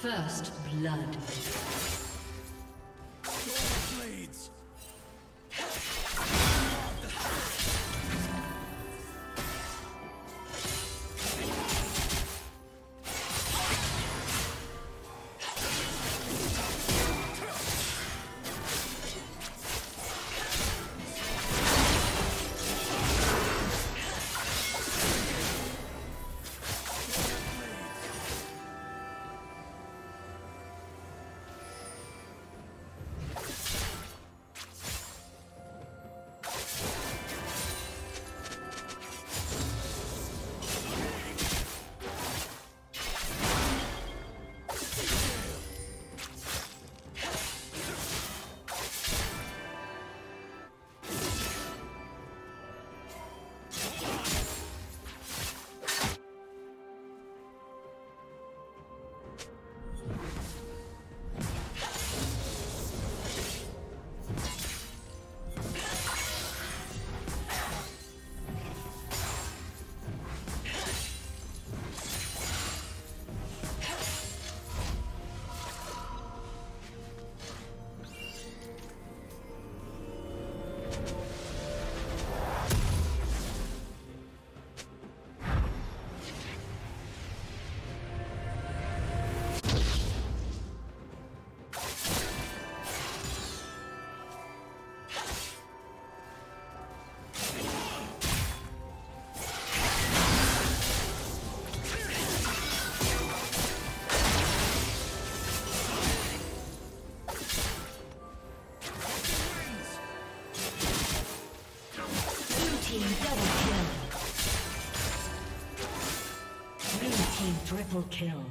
First blood. kill.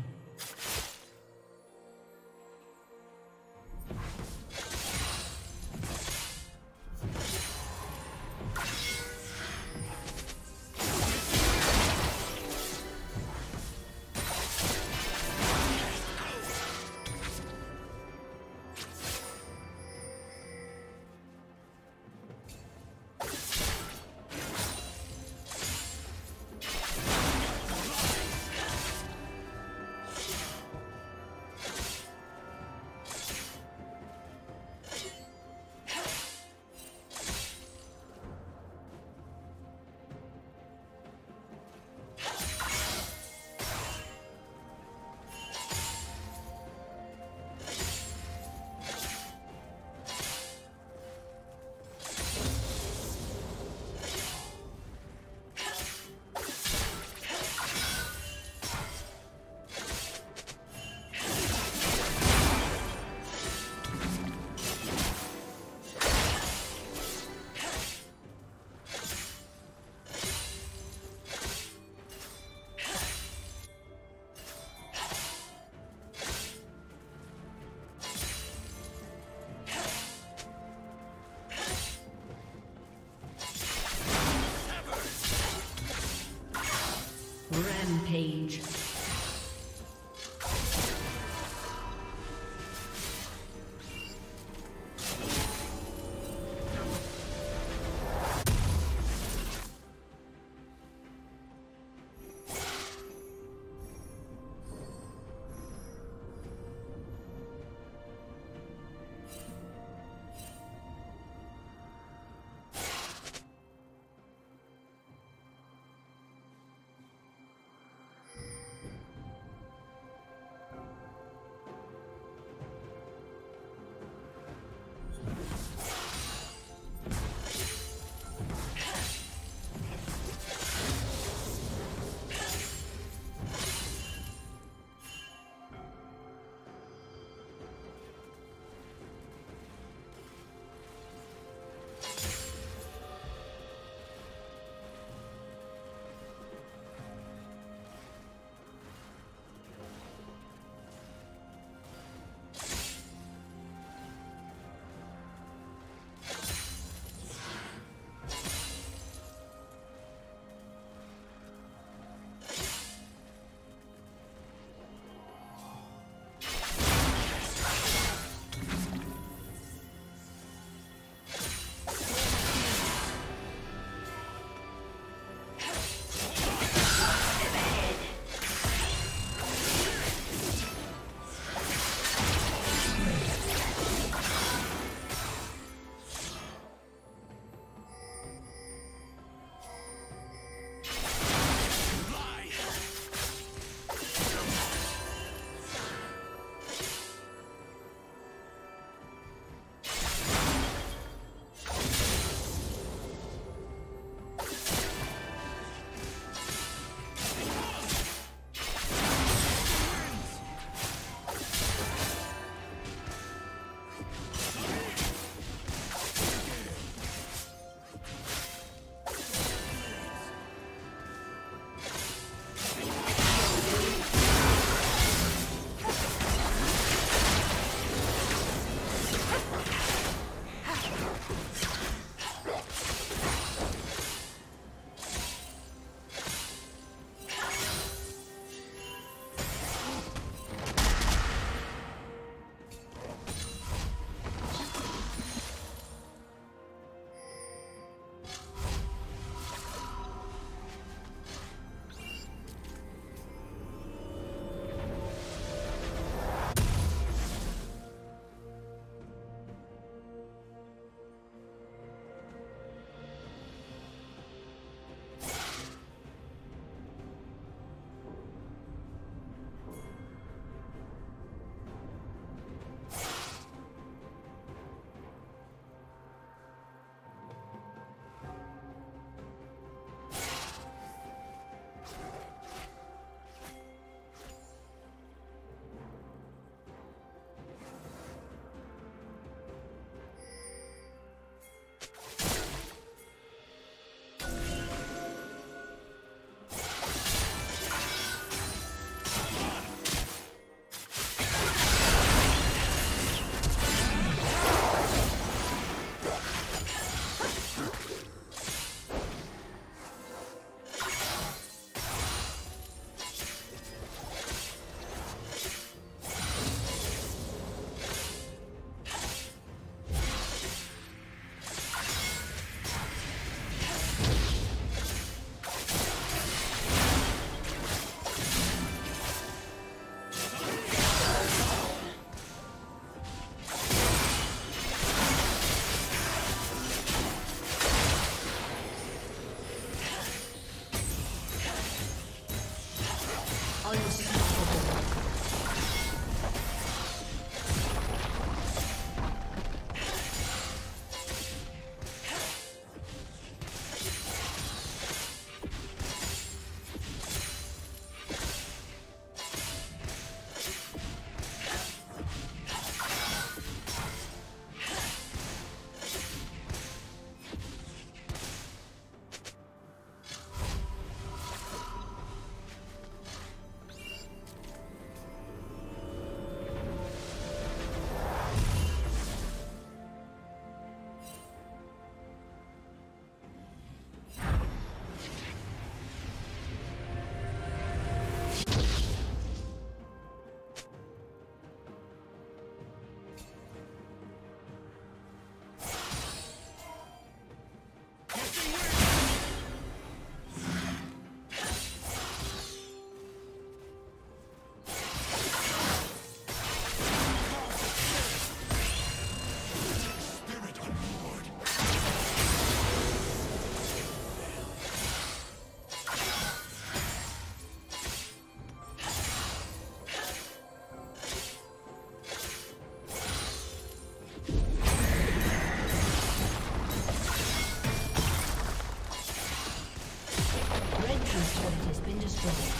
destroyed.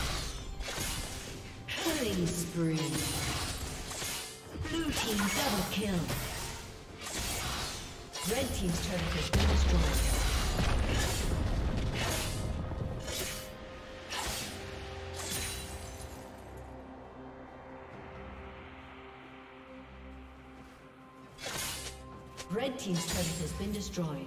Killing spree. Blue team double kill. Red team's turret has been destroyed. Red Team's turret has been destroyed.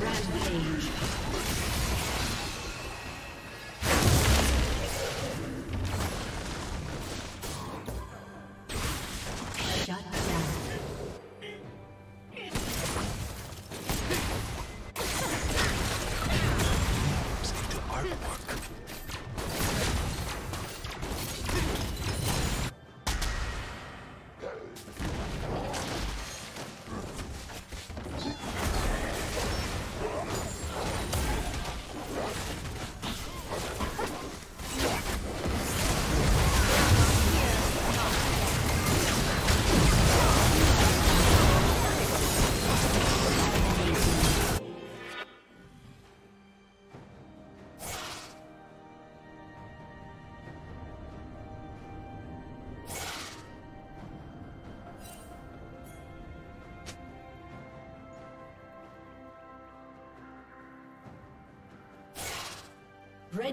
Rampage.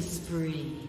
Spree.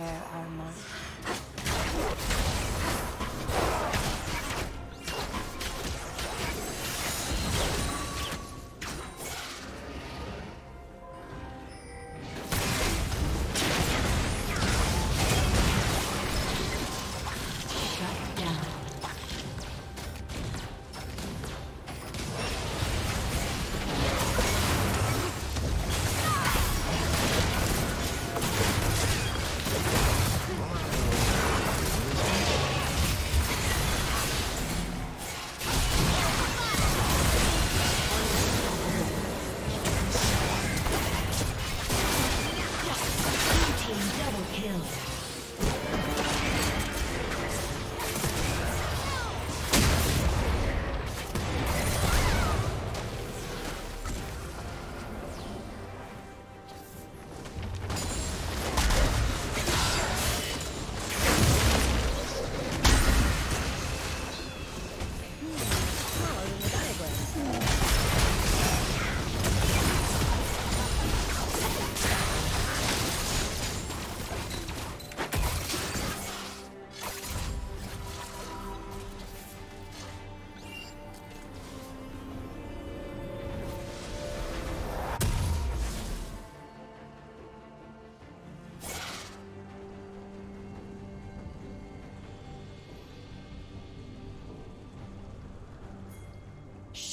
哎，阿妈。